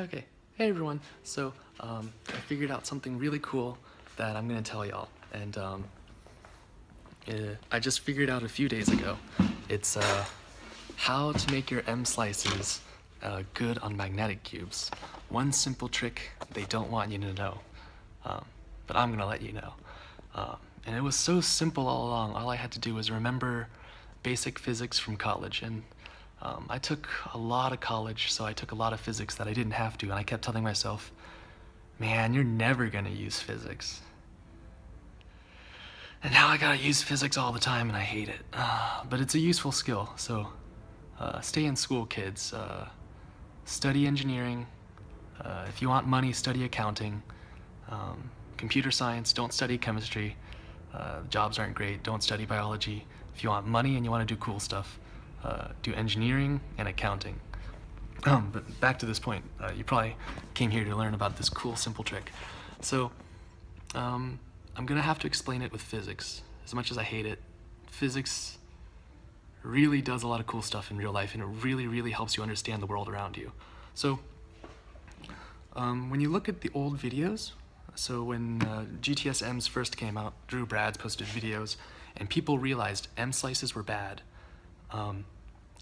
Okay, hey everyone. So, um, I figured out something really cool that I'm gonna tell y'all. And, um, uh, I just figured out a few days ago. It's, uh, how to make your M slices, uh, good on magnetic cubes. One simple trick they don't want you to know. Um, but I'm gonna let you know. Um, and it was so simple all along. All I had to do was remember basic physics from college. And um, I took a lot of college, so I took a lot of physics that I didn't have to, and I kept telling myself, man, you're never gonna use physics. And now I gotta use physics all the time, and I hate it. Uh, but it's a useful skill, so uh, stay in school, kids. Uh, study engineering. Uh, if you want money, study accounting. Um, computer science, don't study chemistry. Uh, jobs aren't great, don't study biology. If you want money and you want to do cool stuff, uh, do engineering and accounting. Um, but back to this point, uh, you probably came here to learn about this cool, simple trick. So, um, I'm gonna have to explain it with physics. As much as I hate it, physics really does a lot of cool stuff in real life, and it really, really helps you understand the world around you. So, um, when you look at the old videos, so when uh, GTS M's first came out, Drew Brads posted videos, and people realized M slices were bad. Um,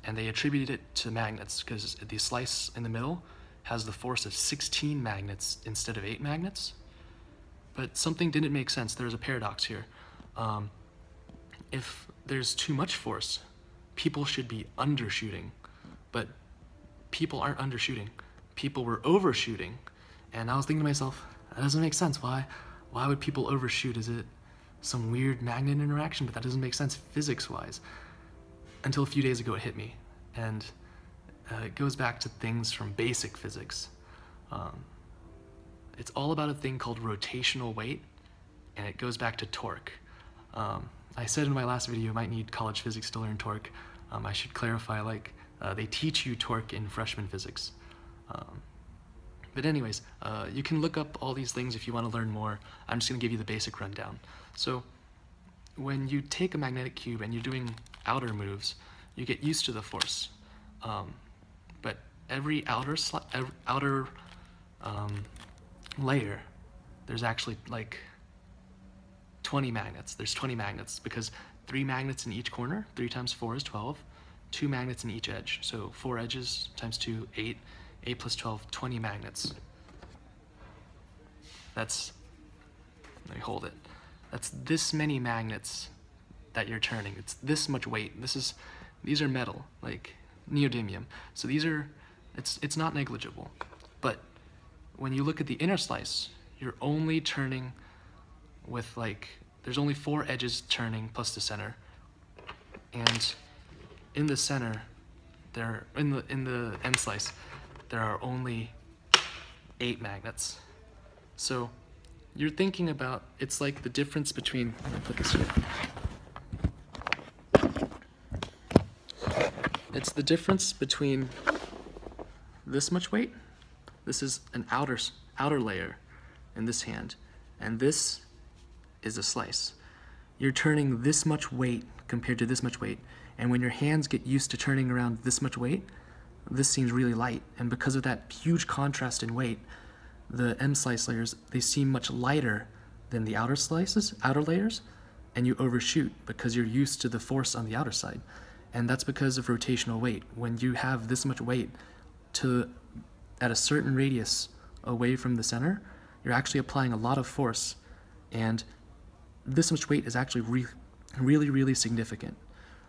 and they attributed it to magnets because the slice in the middle has the force of 16 magnets instead of 8 magnets. But something didn't make sense. There's a paradox here. Um, if there's too much force, people should be undershooting. But people aren't undershooting. People were overshooting. And I was thinking to myself, that doesn't make sense. Why, why would people overshoot? Is it some weird magnet interaction? But that doesn't make sense physics-wise until a few days ago it hit me. And uh, it goes back to things from basic physics. Um, it's all about a thing called rotational weight, and it goes back to torque. Um, I said in my last video you might need college physics to learn torque. Um, I should clarify, like, uh, they teach you torque in freshman physics. Um, but anyways, uh, you can look up all these things if you want to learn more. I'm just going to give you the basic rundown. So when you take a magnetic cube and you're doing outer moves, you get used to the force. Um, but every outer every outer um, layer, there's actually like 20 magnets. There's 20 magnets because three magnets in each corner, three times four is 12, two magnets in each edge. So four edges times two, eight, eight plus 12, 20 magnets. That's, let me hold it. That's this many magnets that you're turning. It's this much weight. This is, these are metal, like neodymium. So these are, it's, it's not negligible. But when you look at the inner slice, you're only turning with like, there's only four edges turning plus the center. And in the center, there, in the, in the M slice, there are only eight magnets. So you're thinking about, it's like the difference between, put this here. It's the difference between this much weight, this is an outer, outer layer in this hand, and this is a slice. You're turning this much weight compared to this much weight, and when your hands get used to turning around this much weight, this seems really light, and because of that huge contrast in weight, the M slice layers, they seem much lighter than the outer slices, outer layers, and you overshoot because you're used to the force on the outer side. And that's because of rotational weight. When you have this much weight to at a certain radius away from the center, you're actually applying a lot of force. And this much weight is actually re really, really significant.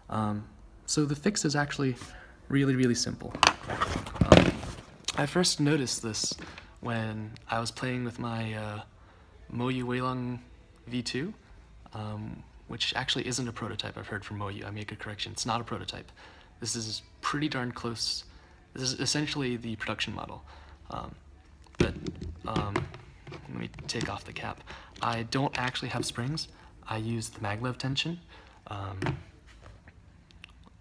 Um, so the fix is actually really, really simple. Um, I first noticed this when I was playing with my uh, Moyu Weilong V2, um, which actually isn't a prototype I've heard from Moyu. I make a correction, it's not a prototype. This is pretty darn close. This is essentially the production model. Um, but um, let me take off the cap. I don't actually have springs. I use the maglev tension. Um,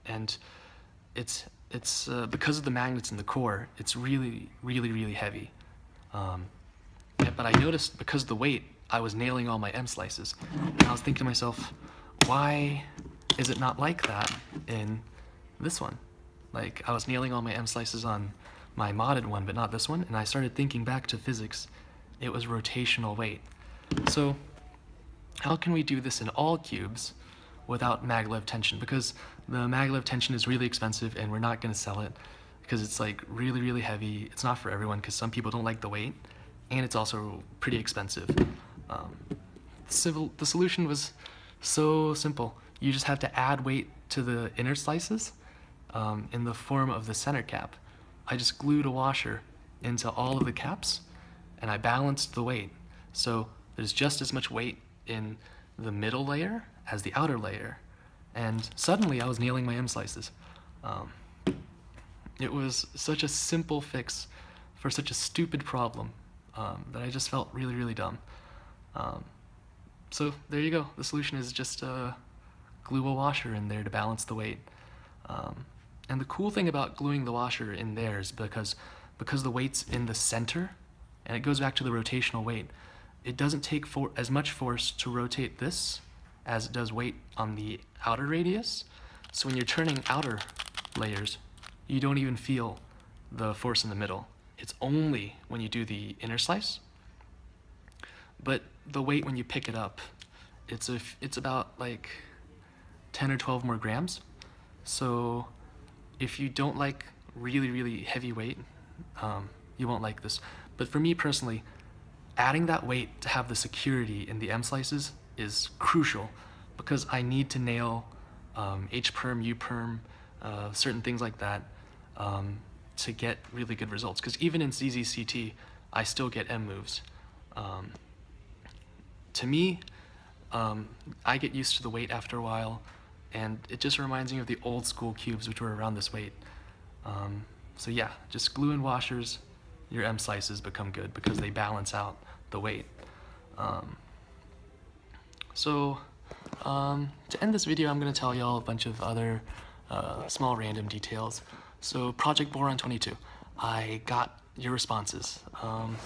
and it's, it's uh, because of the magnets in the core, it's really, really, really heavy. Um, but I noticed because of the weight, I was nailing all my M slices. And I was thinking to myself, why is it not like that in this one? Like, I was nailing all my M slices on my modded one, but not this one, and I started thinking back to physics. It was rotational weight. So how can we do this in all cubes without maglev tension? Because the maglev tension is really expensive and we're not going to sell it because it's like really, really heavy. It's not for everyone because some people don't like the weight and it's also pretty expensive. Um, civil, the solution was so simple. You just have to add weight to the inner slices um, in the form of the center cap. I just glued a washer into all of the caps and I balanced the weight. So there's just as much weight in the middle layer as the outer layer. And suddenly I was nailing my M slices. Um, it was such a simple fix for such a stupid problem um, that I just felt really, really dumb. Um, so there you go. The solution is just uh, glue a washer in there to balance the weight. Um, and the cool thing about gluing the washer in there is because, because the weight's in the center, and it goes back to the rotational weight, it doesn't take for as much force to rotate this as it does weight on the outer radius. So when you're turning outer layers, you don't even feel the force in the middle. It's only when you do the inner slice. But the weight when you pick it up, it's a, it's about like 10 or 12 more grams. So if you don't like really, really heavy weight, um, you won't like this. But for me personally, adding that weight to have the security in the M slices is crucial because I need to nail um, H perm, U perm, uh, certain things like that um, to get really good results. Because even in ZZCT, I still get M moves. Um, to me, um, I get used to the weight after a while, and it just reminds me of the old school cubes which were around this weight. Um, so yeah, just glue and washers, your M slices become good because they balance out the weight. Um, so um, to end this video, I'm going to tell y'all a bunch of other uh, small random details. So Project Boron 22, I got your responses. Um,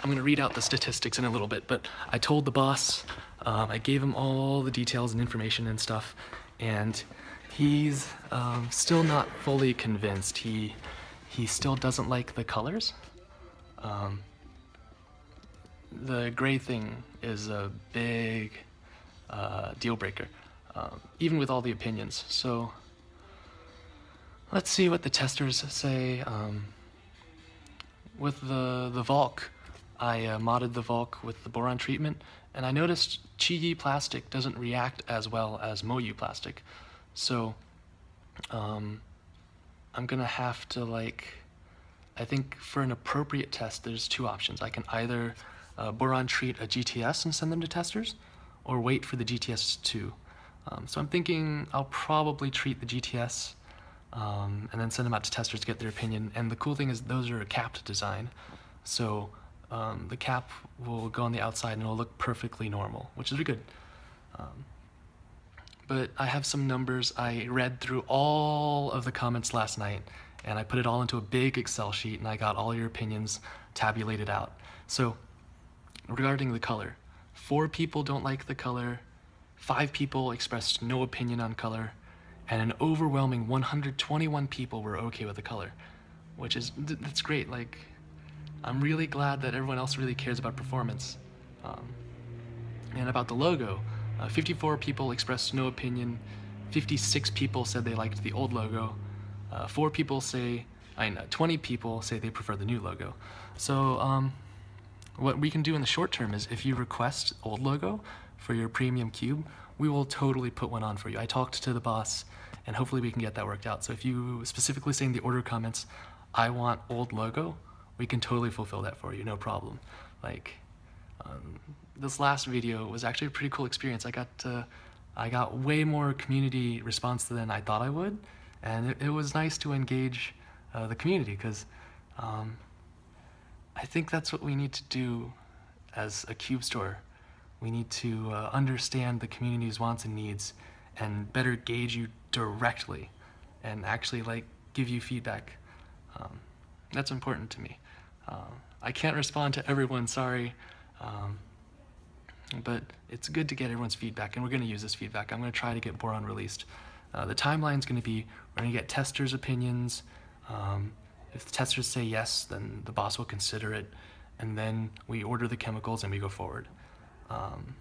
I'm going to read out the statistics in a little bit, but I told the boss, um, I gave him all the details and information and stuff, and he's um, still not fully convinced. He he still doesn't like the colors. Um, the gray thing is a big uh, deal breaker, um, even with all the opinions. So let's see what the testers say. Um, with the, the Valk, I uh, modded the Valk with the boron treatment, and I noticed Chi plastic doesn't react as well as Moyu plastic. So um, I'm gonna have to like, I think for an appropriate test, there's two options. I can either uh, boron treat a GTS and send them to testers, or wait for the GTS2. Um, so I'm thinking I'll probably treat the GTS um, and then send them out to testers to get their opinion. And the cool thing is those are a capped design. So um, the cap will go on the outside and it'll look perfectly normal, which is good. Um, but I have some numbers. I read through all of the comments last night and I put it all into a big Excel sheet and I got all your opinions tabulated out. So regarding the color, four people don't like the color, five people expressed no opinion on color, and an overwhelming 121 people were okay with the color, which is, that's great. Like, I'm really glad that everyone else really cares about performance. Um, and about the logo, uh, 54 people expressed no opinion, 56 people said they liked the old logo, uh, four people say, I know, 20 people say they prefer the new logo. So, um, what we can do in the short term is if you request old logo for your premium cube, we will totally put one on for you. I talked to the boss and hopefully we can get that worked out. So if you specifically say in the order comments, I want old logo, we can totally fulfill that for you, no problem. Like, um, this last video was actually a pretty cool experience. I got to, I got way more community response than I thought I would, and it, it was nice to engage uh, the community because um, I think that's what we need to do as a cube store. We need to uh, understand the community's wants and needs and better gauge you directly and actually like give you feedback. Um, that's important to me. Um, I can't respond to everyone, sorry. Um, but it's good to get everyone's feedback and we're gonna use this feedback. I'm gonna try to get Boron released. Uh, the timeline's gonna be, we're gonna get testers' opinions, um, If the testers say yes, then the boss will consider it, and then we order the chemicals and we go forward. Um,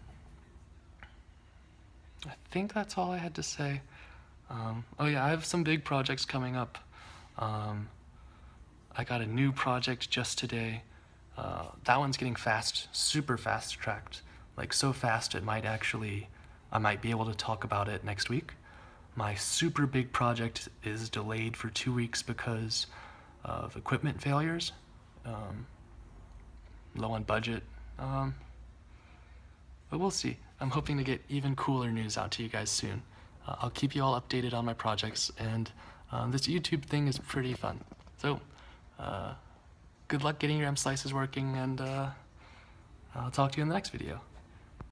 I think that's all I had to say. Um, oh yeah, I have some big projects coming up. I got a new project just today. Uh, that one's getting fast, super fast tracked. Like so fast it might actually, I might be able to talk about it next week. My super big project is delayed for two weeks because of equipment failures. Um, low on budget. Um, but we'll see. I'm hoping to get even cooler news out to you guys soon. Uh, I'll keep you all updated on my projects, and um, this YouTube thing is pretty fun. So, uh, good luck getting your M slices working, and uh, I'll talk to you in the next video.